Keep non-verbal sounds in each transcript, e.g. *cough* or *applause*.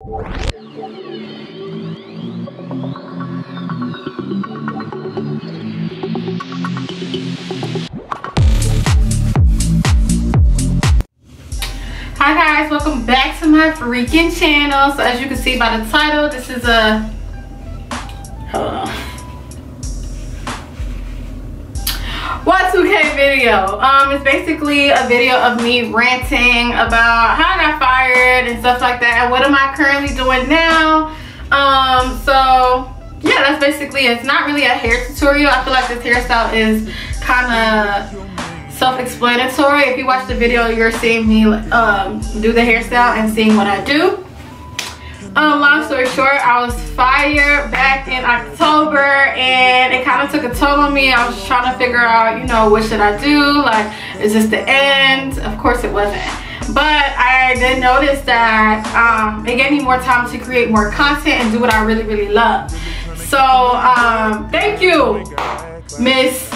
Hi guys, welcome back to my freaking channel. So as you can see by the title, this is a hold on. Y2K video. Um, it's basically a video of me ranting about how I got fired and stuff like that. And what am I currently doing now? Um, so yeah, that's basically it. It's not really a hair tutorial. I feel like this hairstyle is kind of self-explanatory. If you watch the video, you're seeing me um, do the hairstyle and seeing what I do. Um, long story short, I was fired back in October and it kind of took a toll on me. I was trying to figure out, you know, what should I do? Like, is this the end? Of course it wasn't. But I did notice that um, it gave me more time to create more content and do what I really, really love. So, um, thank you, Miss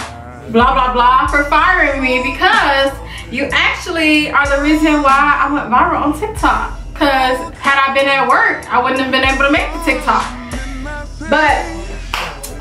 blah, blah, blah, for firing me because you actually are the reason why I went viral on TikTok. Because had I been at work, I wouldn't have been able to make the TikTok. But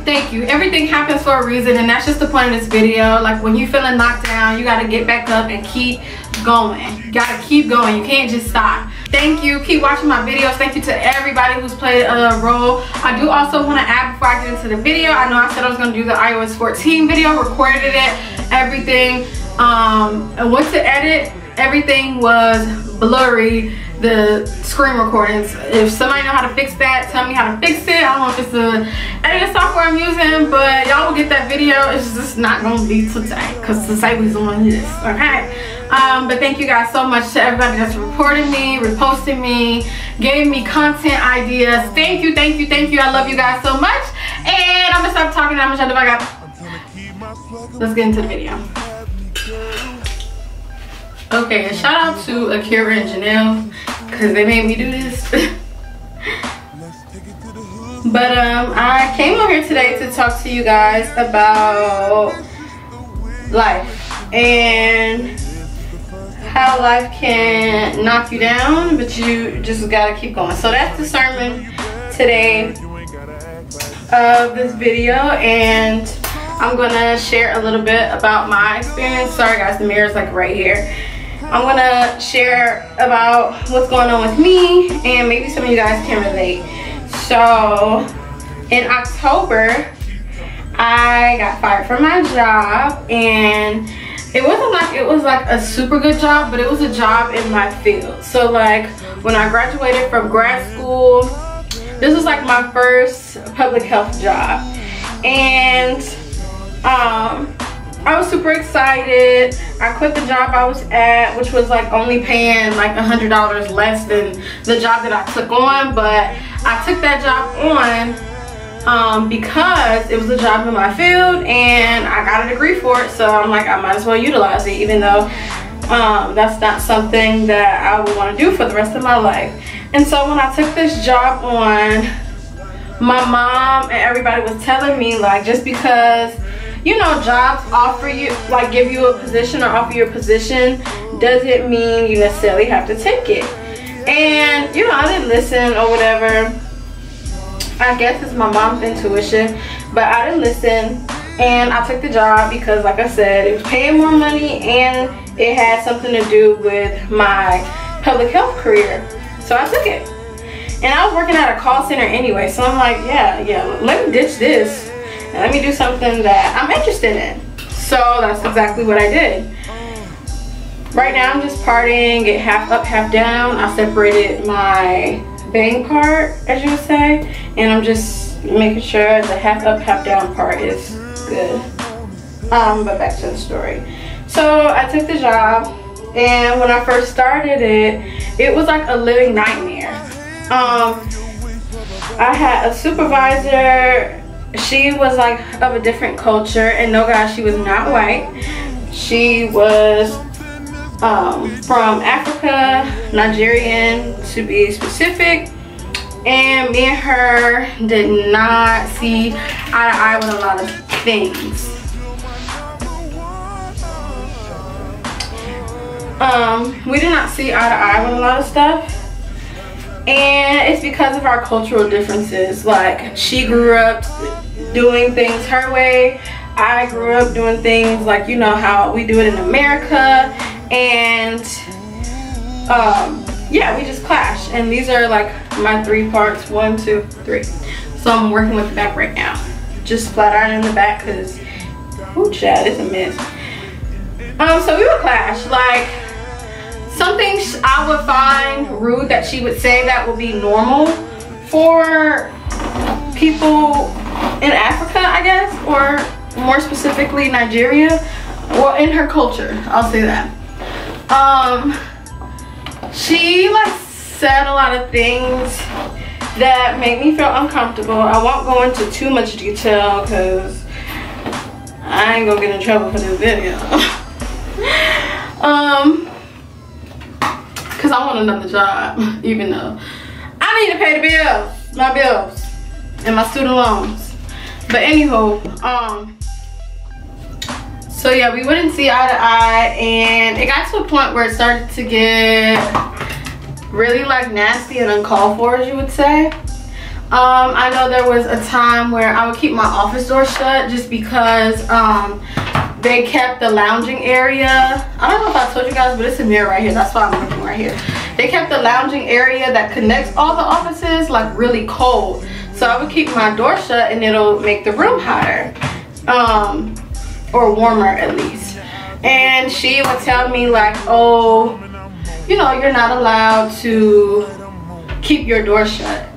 thank you. Everything happens for a reason and that's just the point of this video. Like when you feeling knocked down, you gotta get back up and keep going. You gotta keep going. You can't just stop. Thank you. Keep watching my videos. Thank you to everybody who's played a role. I do also want to add before I get into the video. I know I said I was going to do the iOS 14 video, recorded it, everything. Um, and went to edit, everything was blurry the screen recordings. If somebody know how to fix that, tell me how to fix it. I don't know if it's the editing software I'm using, but y'all will get that video. It's just not gonna be today because today we's on this, okay? Um, but thank you guys so much to everybody that's reporting me, reposting me, gave me content ideas. Thank you, thank you, thank you. I love you guys so much. And I'm gonna stop talking. I'm gonna shut the up. Let's get into the video. Okay, a shout out to Akira and Janelle because they made me do this. but um, I came over here today to talk to you guys about life and how life can knock you down, but you just gotta keep going. So that's the sermon today of this video and I'm gonna share a little bit about my experience. Sorry guys, the mirror's like right here. I'm gonna share about what's going on with me and maybe some of you guys can relate. So in October, I got fired from my job and it wasn't like it was like a super good job, but it was a job in my field. So like when I graduated from grad school, this was like my first public health job. And um, I was super excited. I quit the job I was at, which was like only paying like a hundred dollars less than the job that I took on. But I took that job on um, because it was a job in my field and I got a degree for it. So I'm like, I might as well utilize it, even though um, that's not something that I would want to do for the rest of my life. And so when I took this job on, my mom and everybody was telling me like just because you know jobs offer you like give you a position or offer you a position doesn't mean you necessarily have to take it. And you know i didn't listen or whatever. I guess it's my mom's intuition but i didn't listen and i took the job because like i said it was paying more money and it had something to do with my public health career. So i took it. And I was working at a call center anyway, so I'm like, yeah, yeah, let me ditch this and let me do something that I'm interested in. So that's exactly what I did. Right now I'm just parting it half up, half down. I separated my bang part, as you would say, and I'm just making sure the half up, half down part is good. Um, but back to the story. So I took the job, and when I first started it, it was like a living nightmare um, I had a supervisor. She was like of a different culture, and no guys, she was not white. She was um, from Africa, Nigerian to be specific. And me and her did not see eye to eye with a lot of things. Um, we did not see eye to eye with a lot of stuff and it's because of our cultural differences. Like she grew up doing things her way. I grew up doing things like you know how we do it in America. And um, yeah we just clash. And these are like my three parts. One two three. So I'm working with the back right now. Just flat iron in the back because oh chad it's a mess. Um so we would clash. Like some things I would find rude that she would say that would be normal for people in Africa I guess or more specifically Nigeria well in her culture I'll say that. Um she like said a lot of things that make me feel uncomfortable. I won't go into too much detail because I ain't gonna get in trouble for this video. *laughs* Um because I want another job *laughs* even though I need to pay the bills my bills and my student loans but anyhow um so yeah, we wouldn't see eye to eye and it got to a point where it started to get really like nasty and uncalled for as you would say. Um, I know there was a time where I would keep my office door shut just because um, they kept the lounging area. I don't know if I told you guys, but it's a mirror right here. That's why I'm looking right here. They kept the lounging area that connects all the offices like really cold. So I would keep my door shut and it'll make the room hotter. Um, or warmer at least. And she would tell me like, oh, you know, you're not allowed to keep your door shut.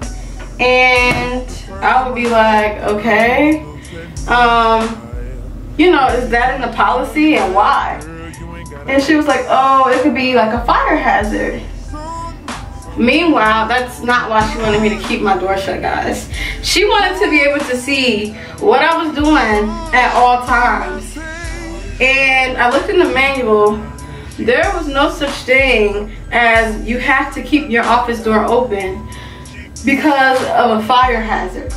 And I would be like, okay, um, you know, is that in the policy and why? And she was like, oh, it could be like a fire hazard. Meanwhile, that's not why she wanted me to keep my door shut, guys. She wanted to be able to see what I was doing at all times. And I looked in the manual. There was no such thing as you have to keep your office door open because of a fire hazard.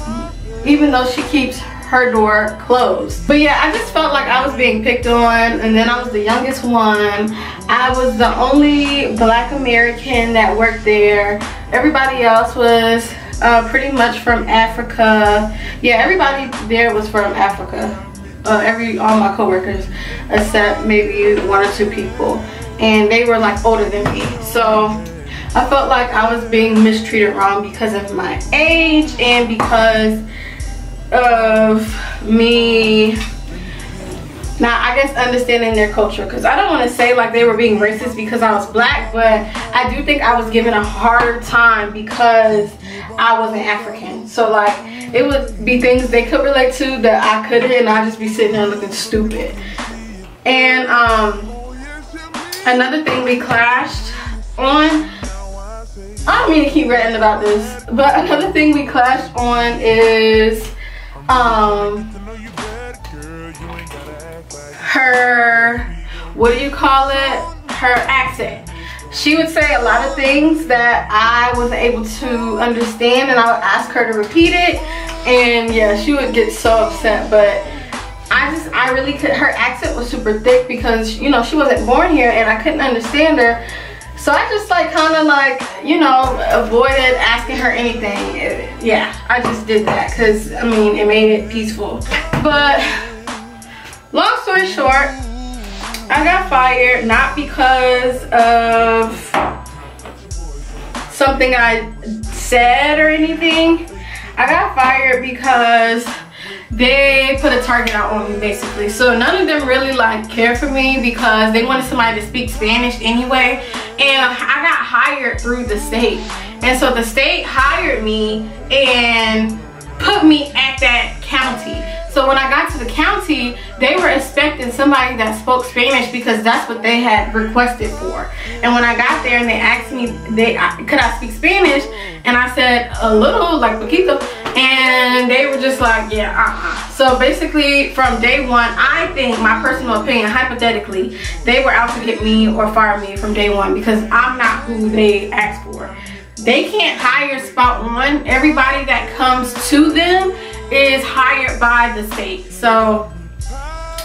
Even though she keeps her door closed. But yeah, I just felt like I was being picked on and then I was the youngest one. I was the only black American that worked there. Everybody else was uh, pretty much from Africa. Yeah, everybody there was from Africa. Uh, every all my coworkers except maybe one or two people and they were like older than me so I felt like I was being mistreated wrong because of my age and because of me now I guess understanding their culture. Because I don't want to say like they were being racist because I was black but I do think I was given a harder time because I wasn't African. So like it would be things they could relate to that I couldn't and I'd just be sitting there looking stupid. And um another thing we clashed on I don't mean to keep ranting about this but *laughs* another thing we clashed on is um her what do you call it? Her accent. She would say a lot of things that I wasn't able to understand and I would ask her to repeat it. And yeah she would get so upset but I just I really could her accent was super thick because you know she wasn't born here and I couldn't understand her so I just like kind of like, you know, avoided asking her anything. Yeah, I just did that because, I mean, it made it peaceful. But long story short, I got fired not because of something I said or anything. I got fired because they put a target out on me basically. So none of them really like care for me because they wanted somebody to speak Spanish anyway. And I got hired through the state. And so the state hired me and put me at that county. So when I got to the county, they were expecting somebody that spoke Spanish because that's what they had requested for. And when I got there and they asked me, they could I speak Spanish? And I said a little, like poquito. And they were just like, yeah, uh-uh. So basically from day one, I think, my personal opinion, hypothetically, they were out to get me or fire me from day one because I'm not who they asked for. They can't hire spot one. Everybody that comes to them is hired by the state. So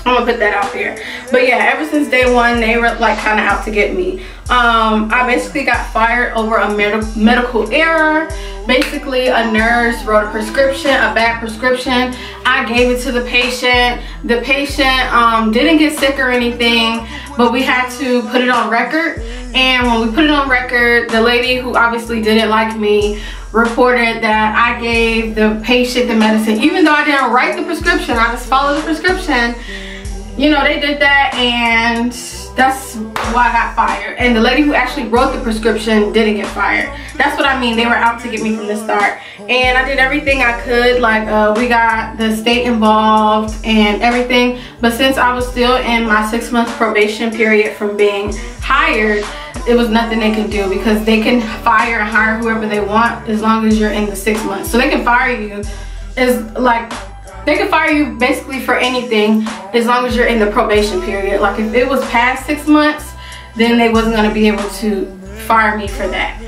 I'm gonna put that out there. But yeah, ever since day one, they were like kind of out to get me. Um, I basically got fired over a med medical error. Basically, a nurse wrote a prescription, a bad prescription. I gave it to the patient. The patient um, didn't get sick or anything, but we had to put it on record. And when we put it on record, the lady who obviously didn't like me reported that I gave the patient the medicine. Even though I didn't write the prescription, I just followed the prescription you know, they did that and that's why I got fired. And the lady who actually wrote the prescription didn't get fired. That's what I mean. They were out to get me from the start. And I did everything I could. Like, uh, we got the state involved and everything. But since I was still in my six month probation period from being hired, it was nothing they could do because they can fire and hire whoever they want as long as you're in the six months. So they can fire you as like they can fire you basically for anything as long as you're in the probation period. Like if it was past six months, then they wasn't gonna be able to fire me for that.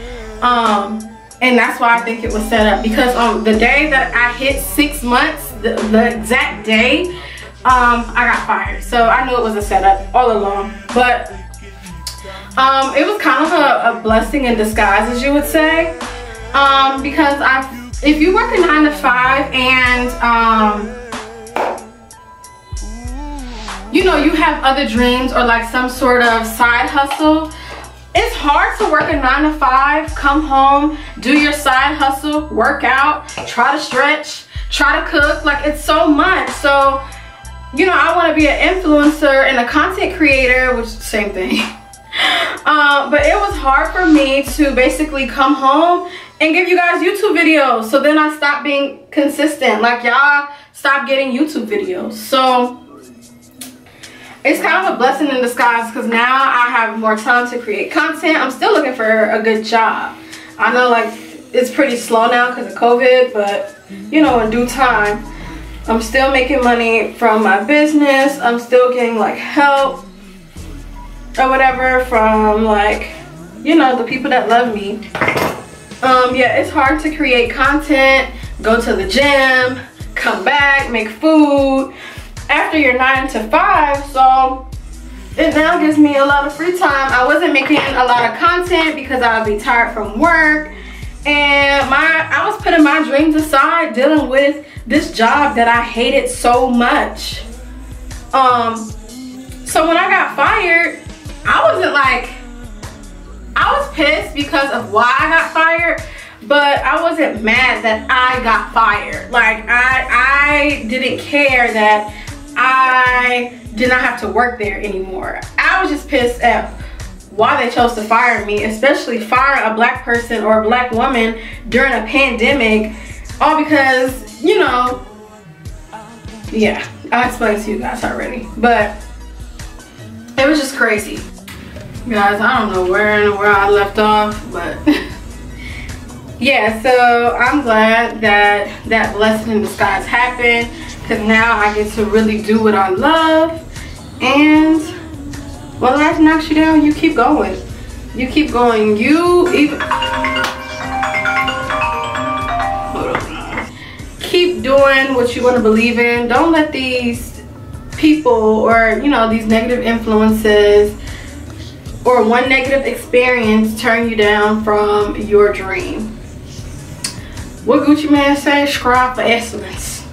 Um, and that's why I think it was set up because on the day that I hit six months, the, the exact day, um, I got fired. So I knew it was a setup all along. But um, it was kind of a, a blessing in disguise, as you would say, um, because I if you work a nine to five and um, you know you have other dreams or like some sort of side hustle it's hard to work a nine to five come home do your side hustle work out try to stretch try to cook. Like it's so much. So you know i want to be an influencer and a content creator which is the same thing. *laughs* Uh, but it was hard for me to basically come home and give you guys YouTube videos. So then I stopped being consistent. Like y'all stop getting YouTube videos. So it's kind of a blessing in disguise because now I have more time to create content. I'm still looking for a good job. I know like it's pretty slow now because of COVID, but you know, in due time, I'm still making money from my business. I'm still getting like help or whatever from like, you know, the people that love me um yeah it's hard to create content go to the gym come back make food after your nine to five so it now gives me a lot of free time. I wasn't making a lot of content because i would be tired from work. And my i was putting my dreams aside dealing with this job that i hated so much. Um so when i got fired i wasn't like pissed because of why I got fired, but I wasn't mad that I got fired. Like I, I didn't care that I did not have to work there anymore. I was just pissed at why they chose to fire me, especially fire a black person or a black woman during a pandemic, all because, you know, yeah, I explained to you guys already, but it was just crazy. Guys, I don't know where in the world I left off, but *laughs* yeah, so I'm glad that that blessing in disguise happened because now I get to really do what I love and when life knocks you down, you keep going. You keep going. You even keep doing what you want to believe in. Don't let these people or, you know, these negative influences or one negative experience turn you down from your dream. What Gucci Mane say? Strive for excellence.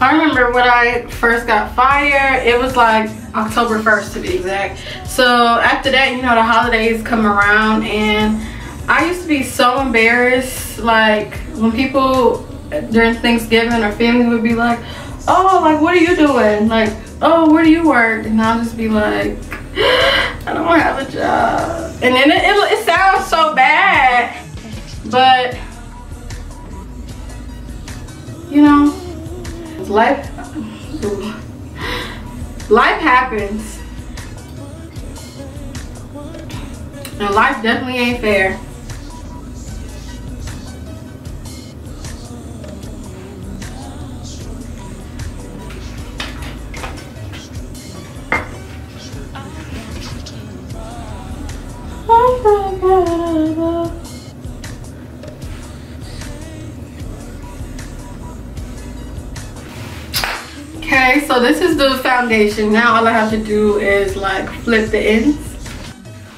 I remember when I first got fired, it was like October 1st to be exact. So after that, you know, the holidays come around and I used to be so embarrassed. Like when people during Thanksgiving our family would be like, oh, like, what are you doing? Like, oh, where do you work? And I'll just be like, I don't have a job. And then it, it, it sounds so bad, but, you know, life, life happens. And life definitely ain't fair. So this is the foundation. Now all i have to do is like flip the ends.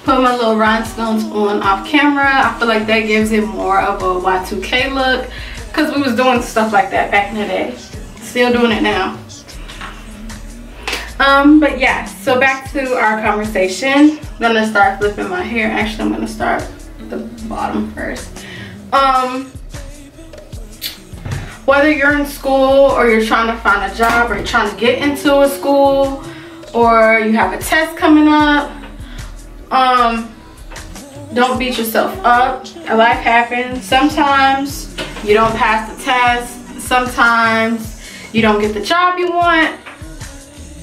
Put my little rhinestones on off camera. I feel like that gives it more of a y2k look because we was doing stuff like that back in the day. Still doing it now. Um but yeah so back to our conversation. I'm gonna start flipping my hair. Actually i'm gonna start the bottom first. Um whether you're in school or you're trying to find a job or you're trying to get into a school or you have a test coming up um don't beat yourself up. Life happens. Sometimes you don't pass the test. Sometimes you don't get the job you want.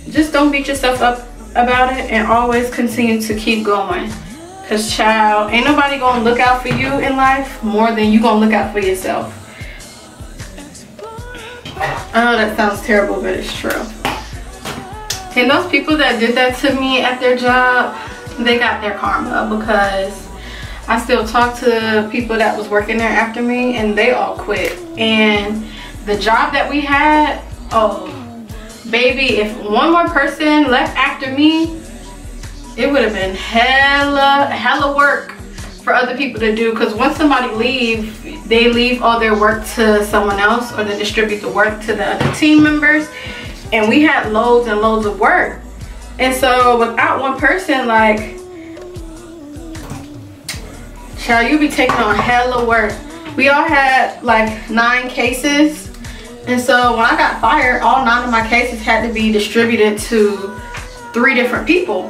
Just don't beat yourself up about it and always continue to keep going. Because child ain't nobody gonna look out for you in life more than you gonna look out for yourself I know that sounds terrible but it's true. And those people that did that to me at their job they got their karma because I still talk to people that was working there after me and they all quit. And the job that we had oh baby if one more person left after me it would have been hella hella work for other people to do because once somebody leave they leave all their work to someone else or they distribute the work to the other team members. And we had loads and loads of work. And so without one person like child you be taking on hella work. We all had like nine cases. And so when I got fired, all nine of my cases had to be distributed to three different people,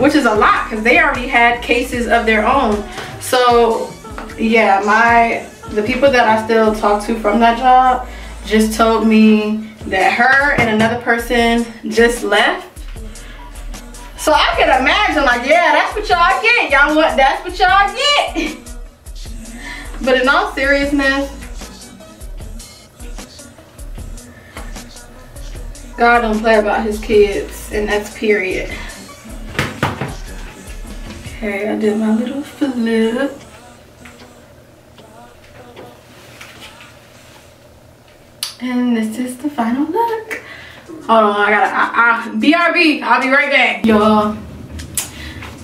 which is a lot because they already had cases of their own. So yeah, my the people that I still talk to from that job just told me that her and another person just left. So I can imagine like, yeah, that's what y'all get. Y'all want, that's what y'all get. *laughs* but in all seriousness, God don't play about his kids, and that's period. Okay, I did my little flip. And this is the final look. Hold on, I gotta, I, I, BRB, I'll be right back. Y'all,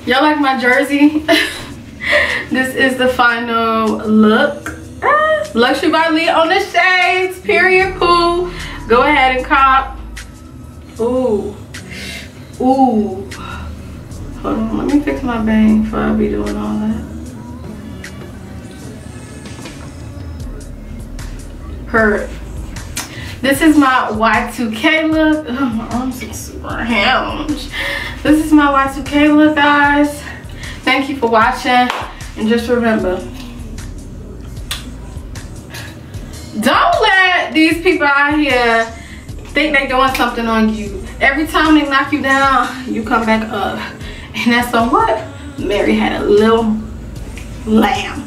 y'all like my jersey? *laughs* this is the final look. Ah, Luxury by Lee on the shades, period, cool. Go ahead and cop Ooh. Ooh. Hold on, let me fix my bang before I be doing all that. Her. This is my Y2K look. *laughs* Oh, my arms are super huge. This is my Y2K look, guys. Thank you for watching. And just remember, don't let these people out here think they're doing something on you. Every time they knock you down, you come back up. And that's on what? Mary had a little lamb.